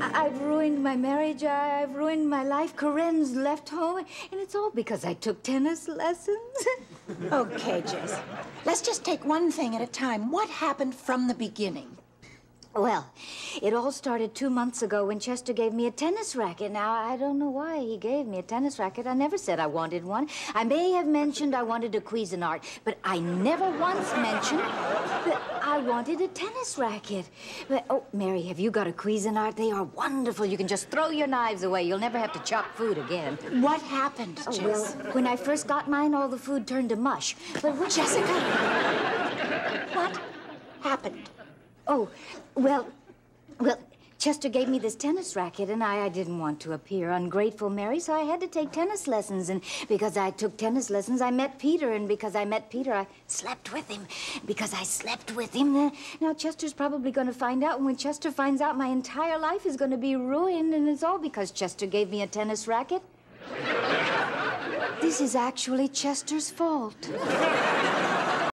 I've ruined my marriage. I've ruined my life. Corinne's left home, and it's all because I took tennis lessons. Okay, Jess. Let's just take one thing at a time. What happened from the beginning? well, it all started two months ago when Chester gave me a tennis racket. Now, I don't know why he gave me a tennis racket. I never said I wanted one. I may have mentioned I wanted a Cuisinart, but I never once mentioned I wanted a tennis racket. But, oh, Mary, have you got a Cuisinart? They are wonderful. You can just throw your knives away. You'll never have to chop food again. What happened, Oh, Jess? well, when I first got mine, all the food turned to mush. But when Jessica! what happened? Oh, well, well, Chester gave me this tennis racket, and I, I didn't want to appear ungrateful, Mary, so I had to take tennis lessons. And because I took tennis lessons, I met Peter, and because I met Peter, I slept with him. Because I slept with him, now Chester's probably going to find out, and when Chester finds out, my entire life is going to be ruined, and it's all because Chester gave me a tennis racket. This is actually Chester's fault.